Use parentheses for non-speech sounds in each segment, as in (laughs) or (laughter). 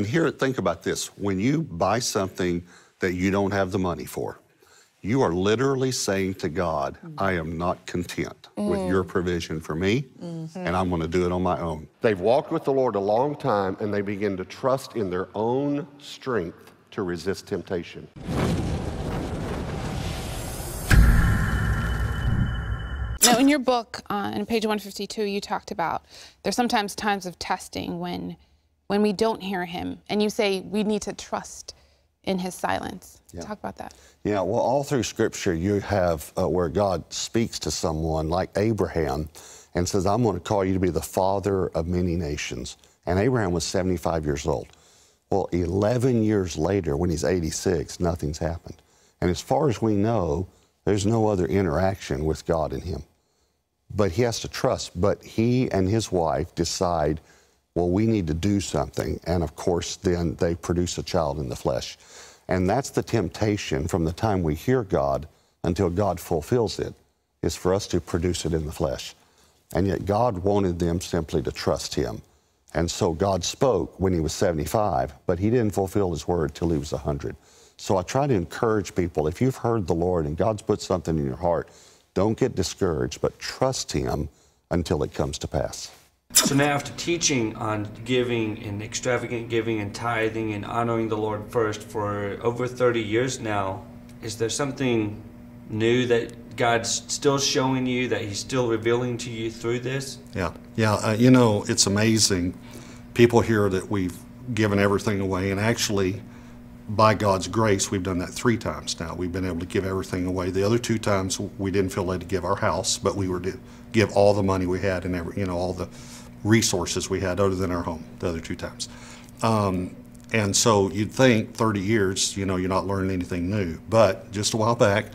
And here, think about this when you buy something that you don't have the money for, you are literally saying to God, mm-hmm. I am not content with your mm. provision for me, mm-hmm. and I'm going to do it on my own. They've walked with the Lord a long time and they begin to trust in their own strength to resist temptation. Now, in your book, uh, on page 152, you talked about there's sometimes times of testing when, when we don't hear him, and you say we need to trust in his silence. Talk about that. Yeah, well, all through Scripture, you have uh, where God speaks to someone like Abraham and says, I'm going to call you to be the father of many nations. And Abraham was 75 years old. Well, 11 years later, when he's 86, nothing's happened. And as far as we know, there's no other interaction with God and him. But he has to trust. But he and his wife decide, well, we need to do something. And of course, then they produce a child in the flesh. And that's the temptation from the time we hear God until God fulfills it, is for us to produce it in the flesh. And yet God wanted them simply to trust him. And so God spoke when he was 75, but he didn't fulfill his word till he was 100. So I try to encourage people if you've heard the Lord and God's put something in your heart, don't get discouraged, but trust him until it comes to pass. So now, after teaching on giving and extravagant giving and tithing and honoring the Lord first for over 30 years now, is there something new that God's still showing you, that He's still revealing to you through this? Yeah, yeah. Uh, you know, it's amazing. People hear that we've given everything away, and actually, by God's grace, we've done that three times now. We've been able to give everything away. The other two times, we didn't feel led to give our house, but we were to give all the money we had and every, you know, all the resources we had other than our home. The other two times. Um, and so you'd think 30 years, you know, you're not learning anything new. But just a while back,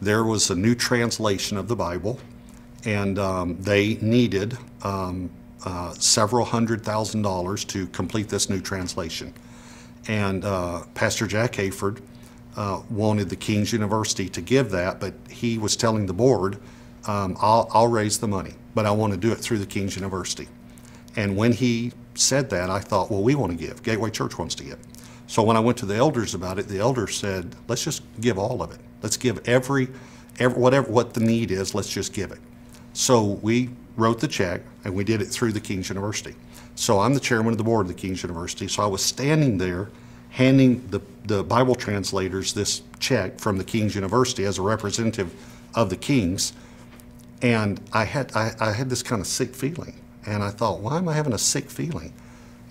there was a new translation of the Bible, and um, they needed um, uh, several hundred thousand dollars to complete this new translation. And uh, Pastor Jack Hayford uh, wanted the King's University to give that, but he was telling the board, um, I'll, I'll raise the money, but I want to do it through the King's University. And when he said that, I thought, well, we want to give. Gateway Church wants to give. So when I went to the elders about it, the elders said, let's just give all of it. Let's give every, every whatever what the need is, let's just give it. So we wrote the check and we did it through the King's University. So I'm the chairman of the board of the King's University. So I was standing there handing the, the Bible translators this check from the King's University as a representative of the King's. And I had, I, I had this kind of sick feeling. And I thought, why am I having a sick feeling?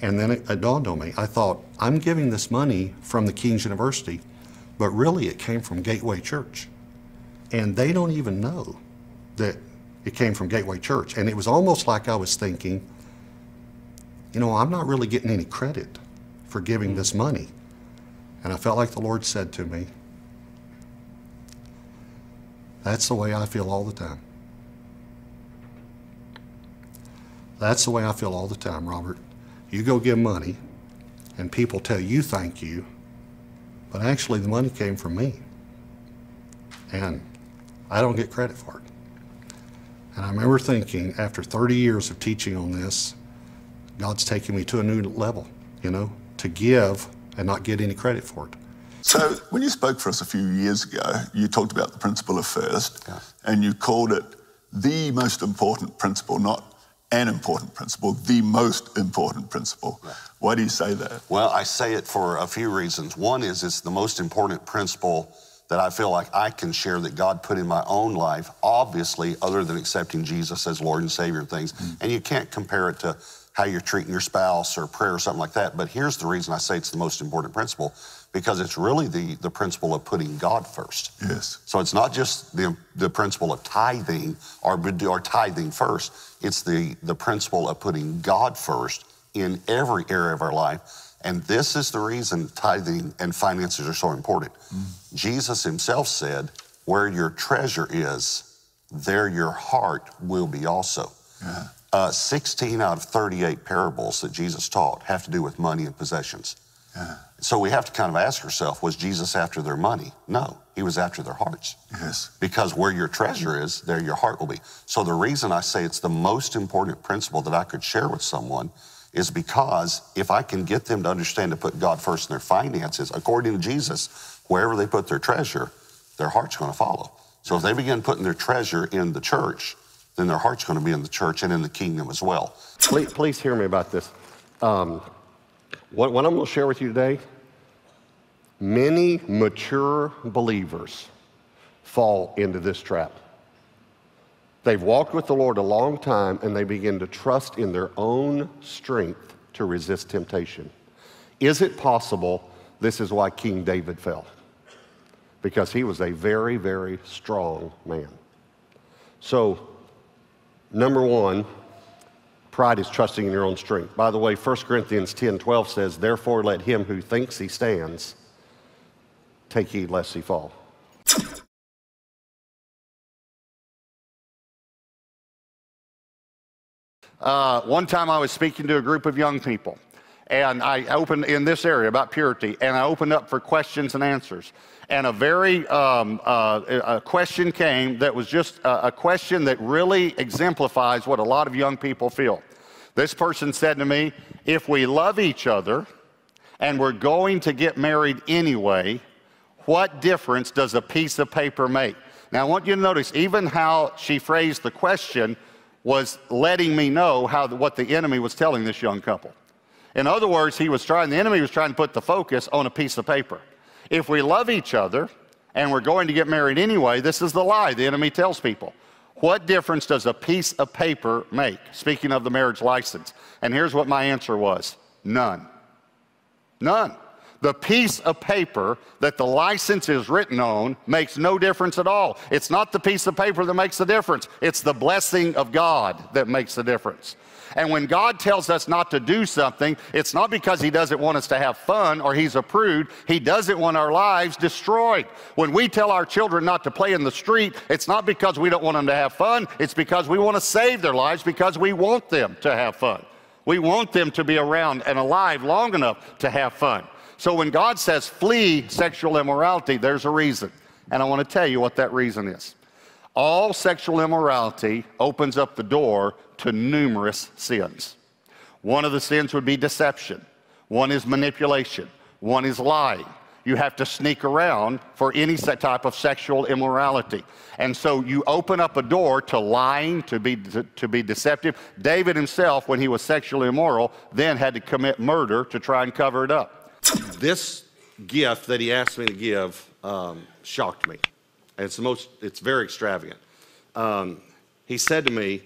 And then it, it dawned on me. I thought, I'm giving this money from the King's University, but really it came from Gateway Church. And they don't even know that it came from Gateway Church. And it was almost like I was thinking, you know, I'm not really getting any credit for giving this money. And I felt like the Lord said to me, That's the way I feel all the time. That's the way I feel all the time, Robert. You go give money, and people tell you thank you, but actually the money came from me. And I don't get credit for it. And I remember thinking, after 30 years of teaching on this, God's taking me to a new level, you know, to give and not get any credit for it. So, when you spoke for us a few years ago, you talked about the principle of first, and you called it the most important principle, not an important principle, the most important principle. Why do you say that? Well, I say it for a few reasons. One is it's the most important principle that I feel like I can share that God put in my own life, obviously, other than accepting Jesus as Lord and Savior and things. Hmm. And you can't compare it to how you're treating your spouse or prayer or something like that. But here's the reason I say it's the most important principle because it's really the, the principle of putting God first. Yes. So it's not just the, the principle of tithing or, or tithing first, it's the, the principle of putting God first in every area of our life. And this is the reason tithing and finances are so important. Mm. Jesus himself said, Where your treasure is, there your heart will be also. Uh, 16 out of 38 parables that Jesus taught have to do with money and possessions. Yeah. So we have to kind of ask ourselves was Jesus after their money? No, he was after their hearts. Yes. Because where your treasure is, there your heart will be. So the reason I say it's the most important principle that I could share with someone is because if I can get them to understand to put God first in their finances, according to Jesus, wherever they put their treasure, their heart's going to follow. So if they begin putting their treasure in the church, then their heart's going to be in the church and in the kingdom as well. Please, please hear me about this. Um, what, what I'm going to share with you today, many mature believers fall into this trap. They've walked with the Lord a long time and they begin to trust in their own strength to resist temptation. Is it possible this is why King David fell? Because he was a very, very strong man. So, number one, pride is trusting in your own strength. By the way, 1 Corinthians 10 12 says, Therefore, let him who thinks he stands take heed lest he fall. Uh, one time I was speaking to a group of young people, and I opened in this area about purity, and I opened up for questions and answers. And a very um, uh, a question came that was just a, a question that really exemplifies what a lot of young people feel. This person said to me, If we love each other and we're going to get married anyway, what difference does a piece of paper make? Now, I want you to notice even how she phrased the question was letting me know how what the enemy was telling this young couple. In other words, he was trying, the enemy was trying to put the focus on a piece of paper. If we love each other and we're going to get married anyway, this is the lie the enemy tells people. What difference does a piece of paper make? Speaking of the marriage license. And here's what my answer was none. None. The piece of paper that the license is written on makes no difference at all. It's not the piece of paper that makes the difference, it's the blessing of God that makes the difference. And when God tells us not to do something, it's not because He doesn't want us to have fun or He's a prude. He doesn't want our lives destroyed. When we tell our children not to play in the street, it's not because we don't want them to have fun, it's because we want to save their lives because we want them to have fun. We want them to be around and alive long enough to have fun. So when God says flee sexual immorality, there's a reason. And I want to tell you what that reason is. All sexual immorality opens up the door to numerous sins. One of the sins would be deception, one is manipulation, one is lying. You have to sneak around for any type of sexual immorality. And so you open up a door to lying, to be, to, be deceptive. David himself, when he was sexually immoral, then had to commit murder to try and cover it up this gift that he asked me to give um, shocked me. And it's the most, it's very extravagant. Um, he said to me,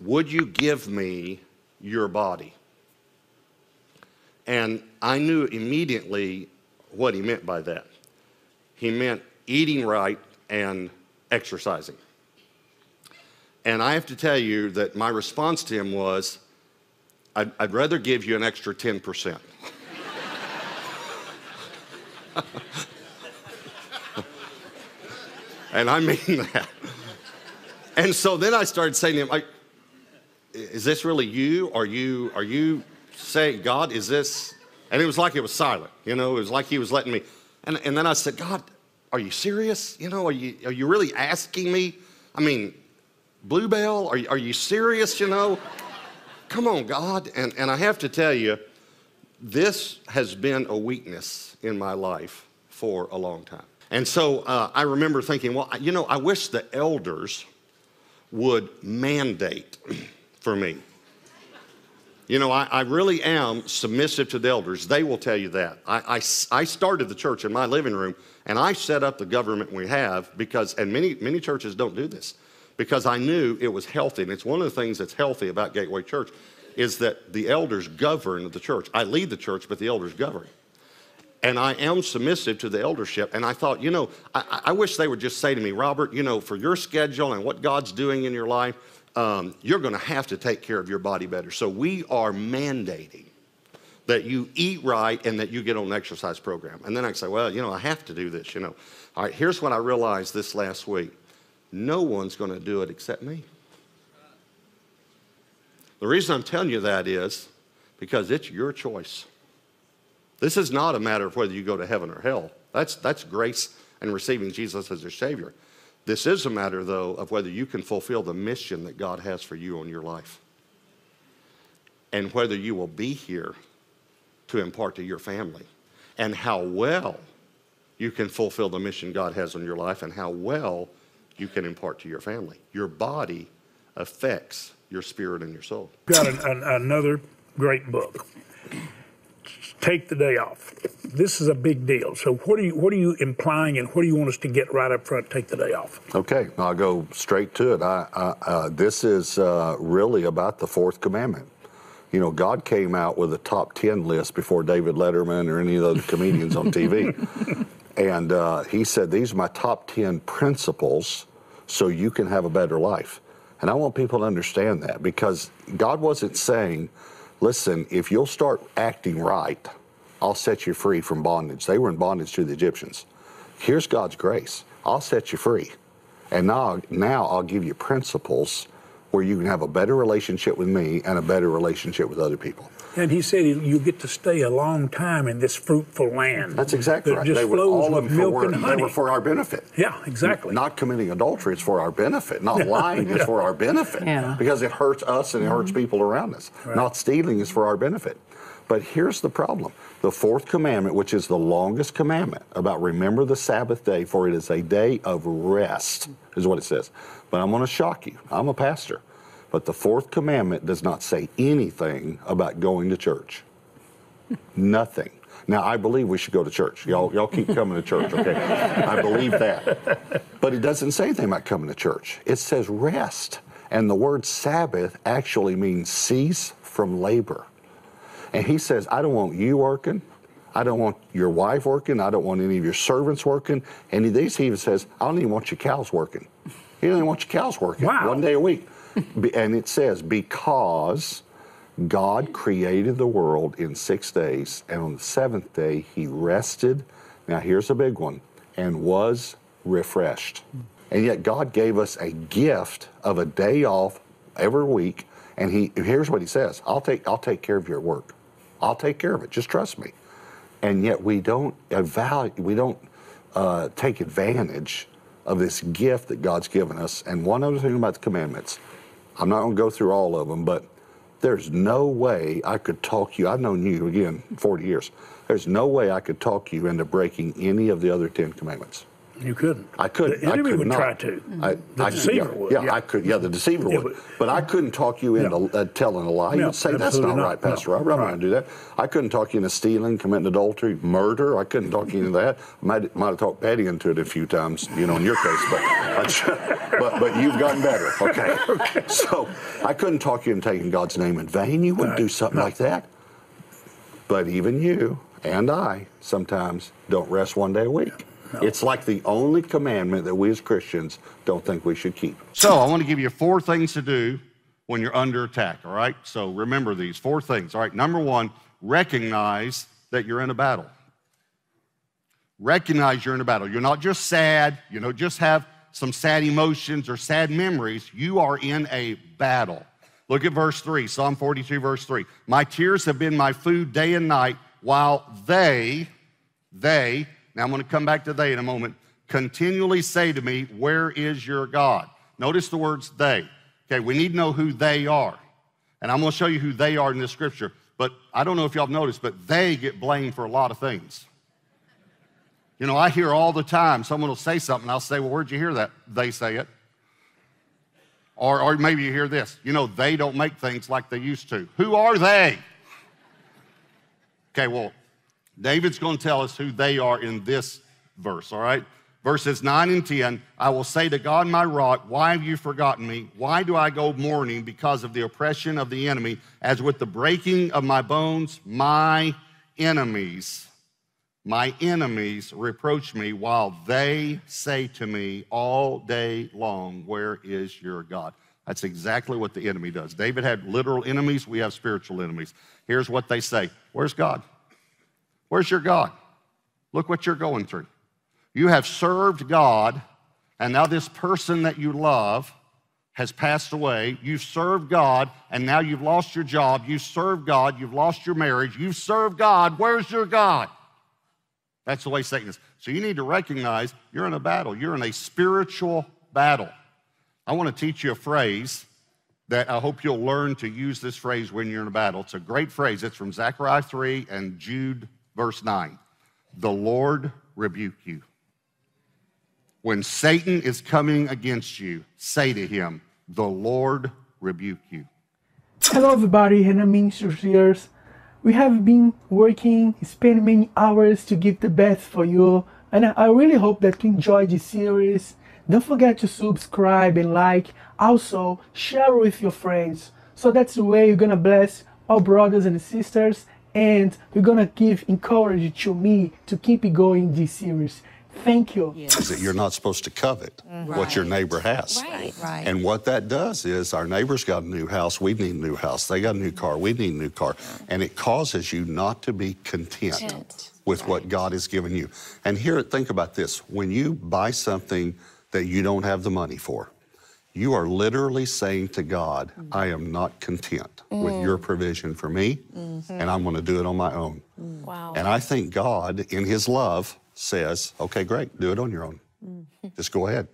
Would you give me your body? And I knew immediately what he meant by that. He meant eating right and exercising. And I have to tell you that my response to him was, I'd, I'd rather give you an extra 10%. (laughs) (laughs) and I mean that. And so then I started saying to him, like, is this really you? Are you are you saying, God, is this? And it was like it was silent, you know, it was like he was letting me. And, and then I said, God, are you serious? You know, are you are you really asking me? I mean, Bluebell, are you, are you serious, you know? Come on, God. And, and I have to tell you, this has been a weakness in my life for a long time. And so uh, I remember thinking, well, you know, I wish the elders would mandate (clears throat) for me. You know, I, I, really am submissive to the elders. They will tell you that. I, I, I, started the church in my living room and I set up the government we have because, and many, many churches don't do this, because I knew it was healthy. And it's one of the things that's healthy about Gateway Church is that the elders govern the church. I lead the church, but the elders govern. And I am submissive to the eldership. And I thought, you know, I, I wish they would just say to me, Robert, you know, for your schedule and what God's doing in your life, um, you're going to have to take care of your body better. So we are mandating that you eat right and that you get on an exercise program. And then I say, well, you know, I have to do this, you know. All right, here's what I realized this last week no one's going to do it except me. The reason I'm telling you that is because it's your choice. This is not a matter of whether you go to heaven or hell. That's, that's grace and receiving Jesus as your Savior. This is a matter, though, of whether you can fulfill the mission that God has for you on your life. and whether you will be here to impart to your family and how well you can fulfill the mission God has on your life and how well you can impart to your family. Your body affects your spirit and your soul. Got an, an, another great book. Take the day off. This is a big deal. So, what are you what are you implying, and what do you want us to get right up front? Take the day off. Okay, I'll go straight to it. I, I, uh, this is uh, really about the fourth commandment. You know, God came out with a top 10 list before David Letterman or any of those comedians on TV. (laughs) And uh, he said, These are my top 10 principles so you can have a better life. And I want people to understand that because God wasn't saying, Listen, if you'll start acting right, I'll set you free from bondage. They were in bondage to the Egyptians. Here's God's grace. I'll set you free. And now, now I'll give you principles where you can have a better relationship with me and a better relationship with other people. And he said you get to stay a long time in this fruitful land. That's exactly that right. Just they were flows all with of them milk for, and they honey. were for our benefit. Yeah, exactly. Not committing adultery is for our benefit. Not lying is for our benefit. Yeah. Because it hurts us and it hurts mm-hmm. people around us. Not stealing is for our benefit. But here's the problem. The fourth commandment, which is the longest commandment about remember the Sabbath day, for it is a day of rest, is what it says. But I'm going to shock you. I'm a pastor. But the fourth commandment does not say anything about going to church. Nothing. Now, I believe we should go to church. Y'all, y'all keep coming to church, okay? I believe that. But it doesn't say anything about coming to church. It says rest. And the word Sabbath actually means cease from labor. And he says, I don't want you working. I don't want your wife working. I don't want any of your servants working. And he even says, I don't even want your cows working. He doesn't even want your cows working Wow. one day a week. And it says, because God created the world in six days, and on the seventh day he rested. Now, here's a big one and was refreshed. And yet, God gave us a gift of a day off every week. And he, here's what he says I'll take, I'll take care of your work. I'll take care of it. Just trust me. And yet, we don't evaluate, we don't uh, take advantage of this gift that God's given us. And one other thing about the commandments I'm not going to go through all of them, but there's no way I could talk you. I've known you again 40 years. There's no way I could talk you into breaking any of the other 10 commandments. You couldn't. I couldn't. The enemy I could would not. try to. I, The I, deceiver yeah, would, Yeah, yeah. I could. Yeah, the deceiver Yeah, would. but- But, I couldn't talk you into uh, telling a lie. No, You'd say that's not, not. right, Pastor No. Robert. I'm not going to do that. I couldn't talk you into stealing, committing adultery, murder. I couldn't talk you into that. Might might have talked Patty into it a few times, you know, in your case. But but (laughs) but you've gotten better. (laughs) Okay. So I couldn't talk you into taking God's name in vain. You wouldn't do something like that. But even you and I sometimes don't rest one day a week. It's like the only commandment that we as Christians don't think we should keep. So I want to give you four things to do when you're under attack, all right? So remember these four things, all right? Number one, recognize that you're in a battle. Recognize you're in a battle. You're not just sad, you don't just have some sad emotions or sad memories. You are in a battle. Look at verse 3, Psalm 42, verse 3. My tears have been my food day and night while they, they, now I'm going to come back to they in a moment, continually say to me, Where is your God? Notice the words they. Okay, we need to know who they are. And I'm going to show you who they are in this scripture. But I don't know if y'all noticed, but they get blamed for a lot of things. You know, I hear all the time someone will say something, I'll say, Well, where'd you hear that? They say it. Or, or maybe you hear this, you know, they don't make things like they used to. Who are they? Okay, well, David's going to tell us who they are in this verse, all right? Verses 9 and 10 I will say to God, my rock, why have you forgotten me? Why do I go mourning because of the oppression of the enemy, as with the breaking of my bones, my enemies? My enemies reproach me while they say to me all day long, Where is your God? That's exactly what the enemy does. David had literal enemies, we have spiritual enemies. Here's what they say Where's God? Where's your God? Look what you're going through. You have served God, and now this person that you love has passed away. You've served God, and now you've lost your job. You've served God, you've lost your marriage. You've served God. Where's your God? That's the way Satan is. So you need to recognize you're in a battle. You're in a spiritual battle. I want to teach you a phrase that I hope you'll learn to use this phrase when you're in a battle. It's a great phrase. It's from Zechariah 3 and Jude, verse 9. The Lord rebuke you. When Satan is coming against you, say to him, The Lord rebuke you. Hello, everybody, and I'm Minister Sears. We have been working, spending many hours to give the best for you, and I really hope that you enjoy this series. Don't forget to subscribe and like. Also, share with your friends. So that's the way you're gonna bless our brothers and sisters, and you're gonna give encouragement to me to keep it going this series. Thank you. Is that you're not supposed to covet mm-hmm. what your neighbor has. Right, right. And what that does is our neighbor's got a new house, we need a new house. They got a new car, we need a new car. And it causes you not to be content, Content. with what God has given you. And here, think about this. When you buy something that you don't have the money for, you are literally saying to God, mm-hmm. I am not content with your mm. provision for me, mm-hmm. and I'm going to do it on my own. Mm. Wow. And I think God, in His love, says, okay, great, do it on your own. Mm-hmm. Just go ahead.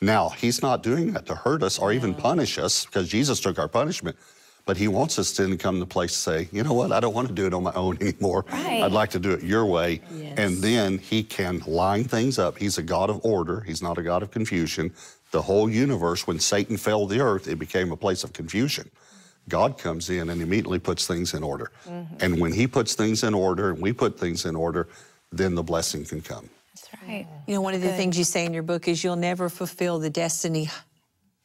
Now, He's not doing that to hurt us or even punish us because Jesus took our punishment. But He wants us to then come to the place to say, you know what, I don't want to do it on my own (laughs) anymore. Right. I'd like to do it your way. Yes. And then He can line things up. He's a God of order, He's not a God of confusion. The whole universe, when Satan fell to the earth, it became a place of confusion. God comes in and immediately puts things in order. Mm-hmm. And when He puts things in order and we put things in order, then the blessing can come. That's right. You know, one of the Good. things you say in your book is you'll never fulfill the destiny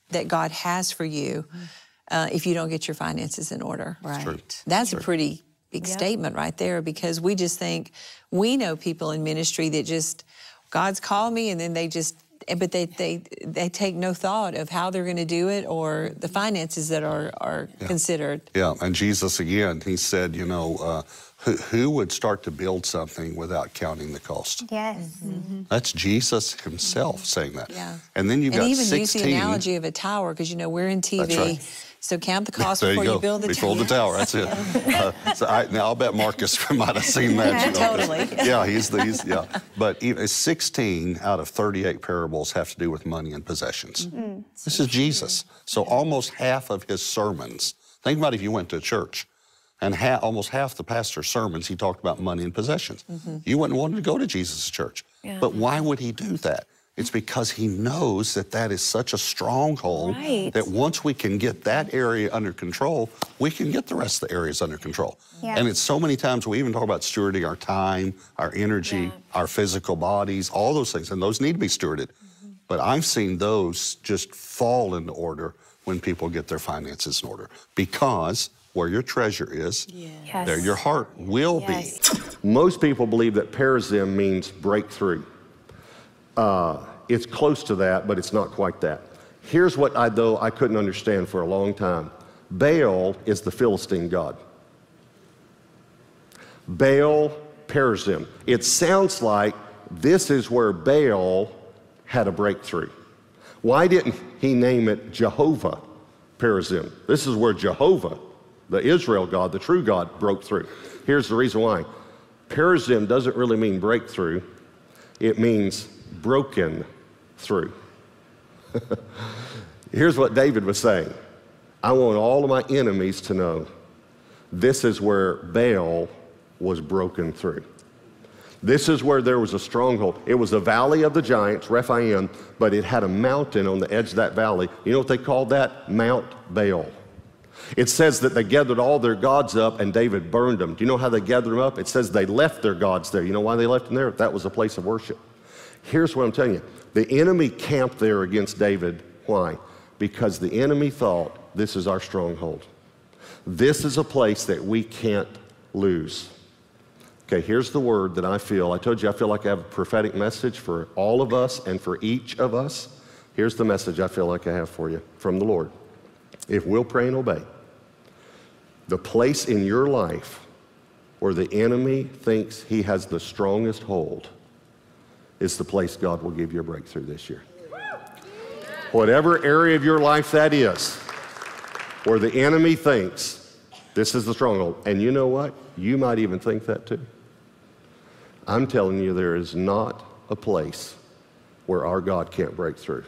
that God has for you mm-hmm. Uh, if you don't get your finances in order. Right. true. That's a pretty big statement right there because we just think we know people in ministry that just God's called me and then they just eh, but they they they take no thought of how they're going to do it or the finances that are are considered. Yeah, and Jesus again, He said, you know, uh, who, who would start to build something without counting the cost? Yes. That's Jesus Himself saying that. Yeah. And then you've and got even 16. use the analogy of a tower because you know we're in TV. That's right. So count the cost there before you go. build the Before tower. the tower, that's it. (laughs) Uh, so I, now I'll bet Marcus might have seen that. you know, 'cause- Totally. Yeah, he's the he's, yeah. But even 16 out of 38 parables have to do with money and possessions. Mm-hmm. This is Jesus. So almost half of his sermons. Think about if you went to a church, and ha- almost half the pastor's sermons he talked about money and possessions. Mm-hmm. You wouldn't want to go to Jesus' church. But why would he do that? It's because he knows that that is such a stronghold Right. that once we can get that area under control, we can get the rest of the areas under control. Yeah. And it's so many times we even talk about stewarding our time, our energy, our physical bodies, all those things, and those need to be stewarded. Mm-hmm. But I've seen those just fall into order when people get their finances in order because where your treasure is, Yes. there your heart will Yes. be. (laughs) Most people believe that Perazim means breakthrough. Uh, it's close to that, but it's not quite that. Here's what I, though, I couldn't understand for a long time Baal is the Philistine god. Baal Perazim. It sounds like this is where Baal had a breakthrough. Why didn't he name it Jehovah Perazim? This is where Jehovah, the Israel God, the true God, broke through. Here's the reason why. Perazim doesn't really mean breakthrough, it means broken through. (laughs) Here's what David was saying I want all of my enemies to know this is where Baal was broken through. This is where there was a stronghold. It was a valley of the giants, Rephaim, but it had a mountain on the edge of that valley. You know what they called that? Mount Baal. It says that they gathered all their gods up and David burned them. Do you know how they gathered them up? It says they left their gods there. You know why they left them there? That was a place of worship. Here's what I'm telling you the enemy camped there against David. Why? Because the enemy thought this is our stronghold. This is a place that we can't lose. Okay, here's the word that I feel. I told you I feel like I have a prophetic message for all of us and for each of us. Here's the message I feel like I have for you from the Lord. If we'll pray and obey, the place in your life where the enemy thinks he has the strongest hold is the place God will give you a breakthrough this year. Whatever area of your life that is, where the enemy thinks this is the stronghold, and you know what? You might even think that too. I'm telling you, there is not a place where our God can't break through.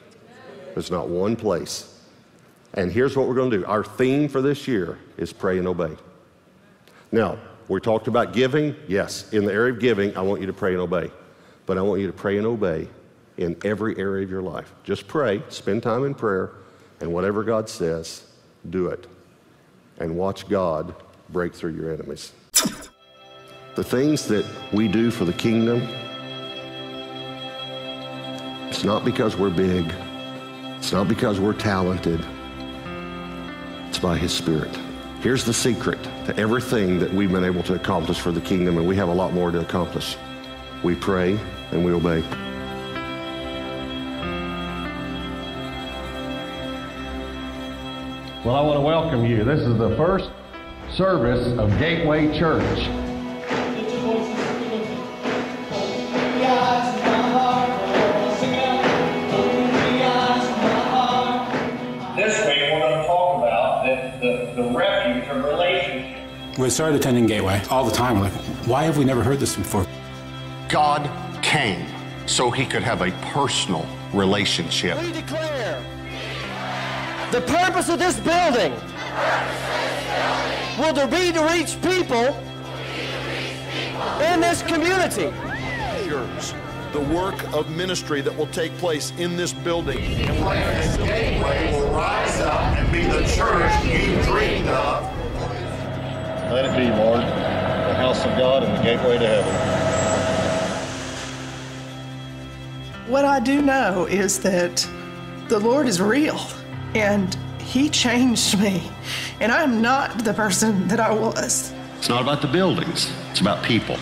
There's not one place. And here's what we're going to do. Our theme for this year is pray and obey. Now, we talked about giving. Yes, in the area of giving, I want you to pray and obey. But I want you to pray and obey in every area of your life. Just pray, spend time in prayer, and whatever God says, do it. And watch God break through your enemies. The things that we do for the kingdom, it's not because we're big, it's not because we're talented, it's by His Spirit. Here's the secret to everything that we've been able to accomplish for the kingdom, and we have a lot more to accomplish. We pray and we obey. Well, I want to welcome you. This is the first service of Gateway Church. This week we're going to talk about the, the, the refuge of relationship. When I started attending Gateway, all the time, we're like, why have we never heard this before? God came so he could have a personal relationship. We declare the purpose of this building will there be to reach people in this community. Yours, the work of ministry that will take place in this building. And Gateway will rise up and be the church you dreamed of. Let it be, Lord, the house of God and the gateway to heaven. What I do know is that the Lord is real and He changed me. And I'm not the person that I was. It's not about the buildings, it's about people.